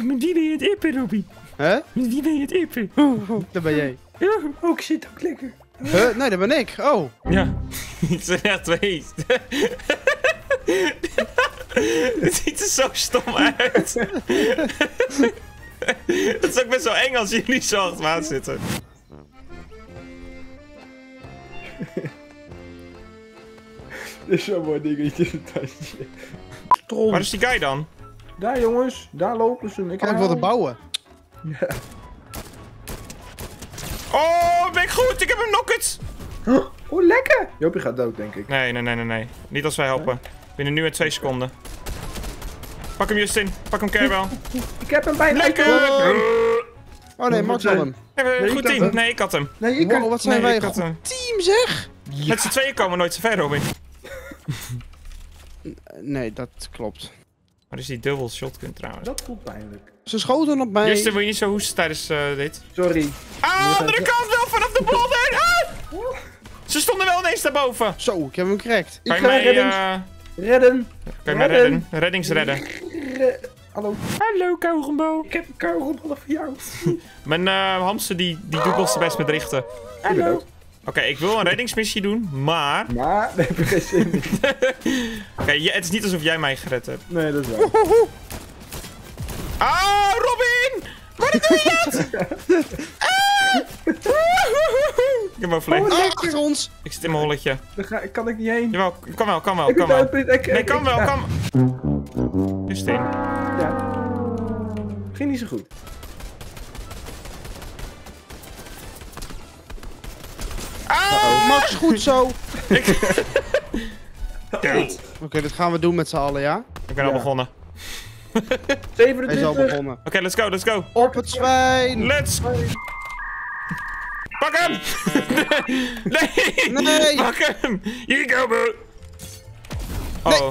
Met wie ben je het ippen, Robby? Hè? Met wie ben je het ippen? Daar ben jij. Oh, ik zit ook lekker. Huh? Nee, dat ben ik. Oh. Ja, het zijn echt twee. Het ziet er zo stom uit. Het is ook best wel eng als jullie zo achter zitten. Dit is zo'n mooi dingetje in het tasje. Tron. Waar is die guy dan? Daar jongens, daar lopen ze. Ik Kan ik wilde bouwen? Ja. Oh, ben ik goed? Ik heb hem knocked! Oh, lekker! Jopie gaat dood, denk ik. Nee, nee, nee, nee, nee. Niet als wij helpen. Binnen nu en twee seconden. Pak hem, Justin. Pak hem, Kerbel. Ik heb hem bijna. Lekker! Oh nee, Max had hem. Nee, een ik goed had team? hem. Nee, ik had hem. Nee, ik Wow, kan... wat zijn Nee, wij ik een goed hem. team zeg! Met z'n tweeën komen we nooit zo ver, Robin. Nee, dat klopt. Waar is die dubbel shotgun trouwens? Dat voelt pijnlijk. Ze schoten op mij. Justin, wil je niet zo hoesten tijdens eh, dit? Sorry. Ah, andere kant wel vanaf de bolder! Ah! Ze stonden wel ineens daarboven. Zo, ik heb hem cracked. Ik je ga mij, redden. eh, Redden. kan je mij Redden. redden? Reddingsredden. Re- Hallo. Hallo, kauwgombo. Ik heb een kauwgomballen voor jou. Mijn eh, hamster die, die doet ons best met richten. Ik Oké, ik wil een reddingsmissie doen, maar... Maar, daar heb ik geen zin in. Oké, je- het is niet alsof jij mij gered hebt. Nee, dat is waar. Ah, Robin! Waarom doe je dat? Ah! Ik heb hem overleefd. Ah, achter ons! Ik zit in mijn holletje. Daar ga, kan ik niet heen. Jawel, kan wel, kan wel, kan wel. Nee, kan wel, kan Justin. Ja. Ging niet zo goed. Ah! Max, goed zo! Oké, dit gaan we doen met z'n allen, ja? Ik ben al begonnen. Hij is al 27. begonnen. Oké, let's go, let's go. Op het zwijn! Let's... Pak hem! nee! Nee! Pak hem! Hier go, bro! Oh.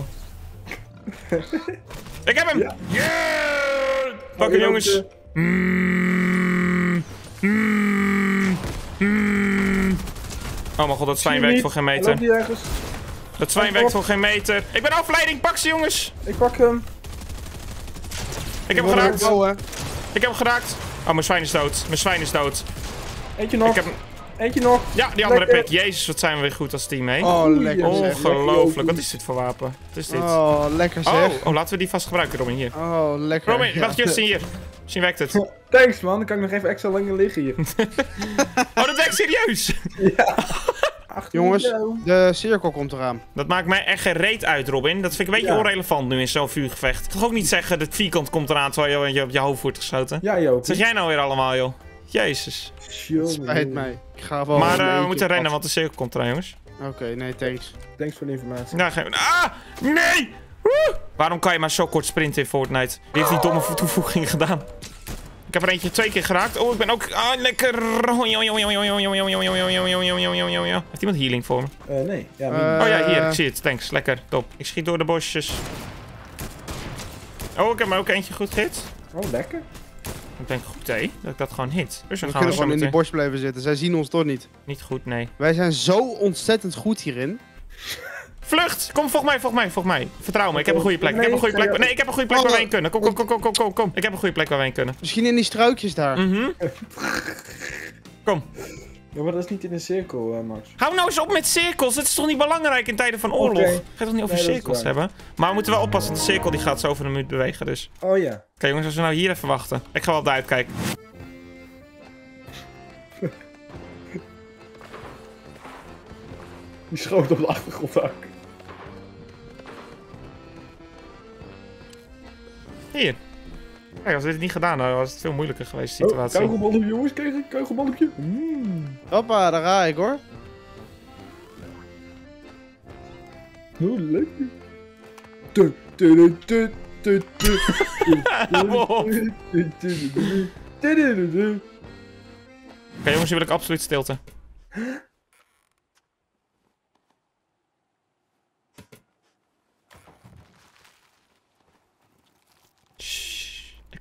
Ik heb hem! Ja. Yeah! Pak hem, jongens! Mm, mm, mm. Oh mijn god, dat zwijn werkt voor geen meter. die ergens? Dat zwijn werkt voor geen meter. Ik ben afleiding, pak ze jongens! Ik pak hem. Ik heb hem geraakt. Ik heb hem geraakt. Oh, mijn zwijn is dood. Mijn zwijn is dood. Eentje nog. Ik heb. Eentje nog. Ja, die andere Lekker. pik. Jezus, wat zijn we weer goed als team, hè? Oh, lekker zeg. Ongelooflijk. Wat is dit voor wapen? Wat is dit? Oh, lekker Oh, zeg. oh, laten we die vast gebruiken, Robin. Hier. Oh, lekker. Robin, Ja. wacht, Justin, hier. Misschien werkt het. Oh, Thanks man, dan kan ik nog even extra langer liggen hier. dat werkt serieus. Achter Jongens, de cirkel komt eraan. Dat maakt mij echt geen reet uit, Robin. Dat vind ik een beetje Ja. onrelevant nu in zo'n vuurgevecht. Toch ook niet zeggen dat vierkant komt eraan terwijl je, je op je hoofd wordt geschoten. Ja joh. Wat zeg jij nou weer allemaal, joh? Jezus. Spijt mij. Ik ga wel. maar eh, we moeten rennen, want de cirkel komt eraan, jongens. Oké, nee, thanks. Thanks voor de informatie. Nou, geen... Ah! Nee! Woe! Waarom kan je maar zo kort sprinten in Fortnite? Wie heeft die domme toevoeging gedaan? Ik heb er eentje twee keer geraakt. Oh, ik ben ook... Ah, lekker... Heeft iemand healing voor me? Eh nee. Ja, Eh. Oh ja, hier. Ik zie het. Thanks. Lekker. Top. Ik schiet door de bosjes. Oh, ik heb me ook eentje goed gehit. oh lekker. Ik denk goed, hé. Dat ik dat gewoon hit. Dus dan we gaan kunnen gewoon in die bos blijven zitten. Zij zien ons toch niet. Niet goed, nee. Wij zijn zo ontzettend goed hierin. Vlucht! Kom, volg mij, volg mij, volg mij. Vertrouw me, ik heb een goede plek. Ik heb een goede plek. Nee, ik heb een goede plek waar we heen kunnen. Kom, kom, kom, kom, kom, kom, kom. Ik heb een goede plek waar we heen kunnen. Misschien in die struikjes daar. Mhm. Kom. Ja, maar dat is niet in een cirkel, eh, Max. Hou nou eens op met cirkels. Het is toch niet belangrijk in tijden van oorlog? Oké. Ga je toch niet over Nee, dat cirkels hebben? Maar we moeten wel oppassen, want de cirkel die gaat zo over een minuut bewegen, dus... Oké Oh ja. jongens, als we nou hier even wachten. Ik ga wel op de uitkijk. Die schoot op de achtergrond ook. Hier. Kijk, als we dit niet gedaan hadden, was het veel moeilijker geweest, de Oh, situatie. kauwgomballetje jongens, kijk een kauwgomballetje. Mmm. Hoppa, daar ga ik hoor. Hoe lekker. Tu, tu, tu, tu, tu, tu, tu, Hou op. tu, tu, tu, tu, tu, tu, tu. Oké jongens, hier wil ik absoluut stilte.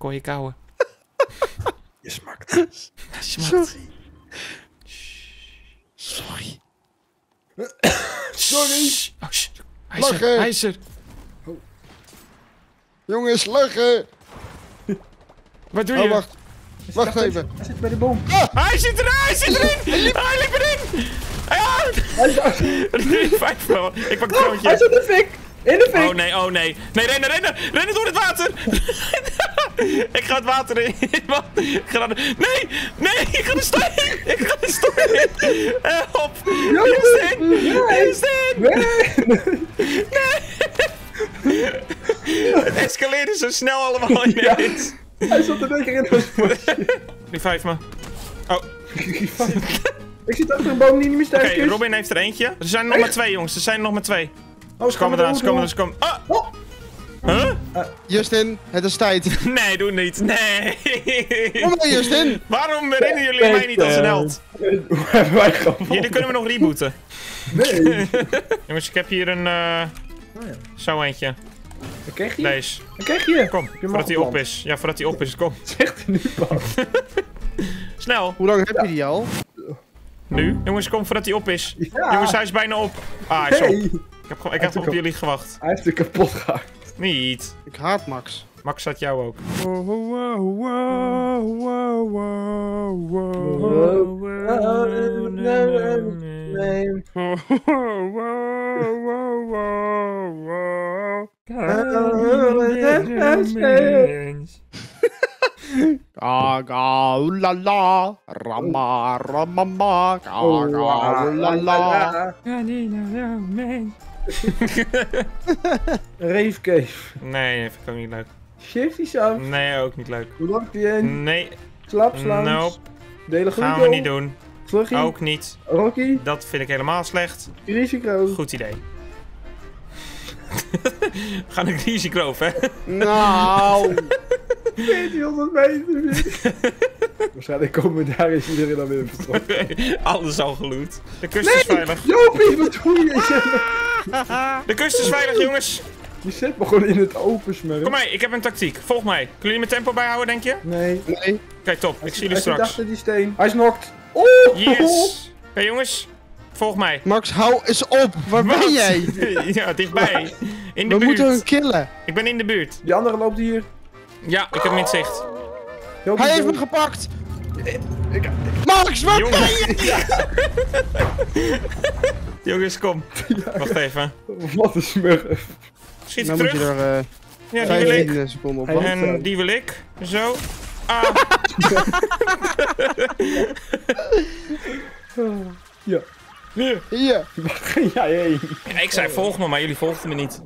Hoor je kauwen. Je smakt. Smaakt. Sorry. Sorry. Oh, shh. Hij is er, Lachen. hij is er. Jongens, lachen. Wat doe je? Oh, wacht. Wacht even. Hij zit bij de boom. Hij zit erin! Hij zit erin! Hij liep erin! Ja! Hij zit, Nee, Vijf wel. Ik pak het hij kroontje. zit in de fik! In de fik! Oh nee, oh nee. Nee, rennen, rennen! Rennen door het water! ik ga het water in. man. Ik ga de... Nee! Nee! Ik ga de storm in! Ik ga de storm in! Help! Justin! Justin! Nee! Het escaleerde zo snel allemaal ineens. Hij zat er lekker in. Die vijf me. Oh, oké. Ik zit achter een boom die niet meer sterk is. Robin heeft er eentje. Er zijn er nog maar twee, jongens. Er zijn er nog maar twee. Oh, Ze komen eraan, ze komen eraan, ze komen... Ah! Oh. Huh? Justin, het is tijd. Nee, doe niet. Nee. Kom maar, Justin. Waarom herinneren jullie mij niet als een held? Hoe hebben wij gewonnen? Jullie kunnen we nog rebooten. Nee. Jongens, ik heb hier een... eh Oh ja. Zo eentje. Wat krijg je? Deze. Wat krijg je? Kom, je voordat hij op is. Ja, voordat hij op is. Kom. Zegt hij nu pas. Snel. Hoe lang heb je die al? Nu. Jongens, kom voordat hij op is. Ja. Jongens, hij is bijna op. Ah, hij is op. Ik heb, gewoon- ik heb op jullie gewacht. Hij heeft er kapot gehaakt. Niet. Ik haat Max. Max had jou ook. Gaga, oelala. Rama. Gaga, oelala. Reefcave. Nee, vind ik ook niet leuk. Shifty Sound. Nee, ook niet leuk. Hoe lang die in? Nee, Slapslaan. nope. Delen Gaan we niet doen. Sluggy. Ook niet. Rocky. Dat vind ik helemaal slecht. Risico. Goed idee. We gaan een risico, hè? Nou. 1400 meter. Waarschijnlijk komen daar is iedereen dan weer vertrokken. Alles al geloot. De kust is veilig. Jopie, wat doe je? De kust is veilig, jongens. je zet me gewoon in het open smurf. Kom mee, ik heb een tactiek. Volg mij. Kunnen jullie mijn tempo bijhouden, denk je? Nee. Nee. Kijk, top. Ik zie jullie Hij straks. achter die steen. Hij is knocked. Oh! Yes. Oké, jongens. Volg mij. Max, hou eens op. Waar ben jij? ja, dichtbij. In de We moeten hem buurt. killen. Ik ben in de buurt. Die andere loopt hier. Ja, ik heb hem in het zicht. Hij heeft me gepakt. Ik- Max, waar ben je? Jongens, kom. Wacht even. Wat een smurf. Schiet ik moet je terug. er eh, Ja, die wil ik. 15 seconden op. En die wil ik. Zo. Ah. Ja. Hier. Hier. Heen? Ja, ik zei volg me, maar jullie volgden me niet.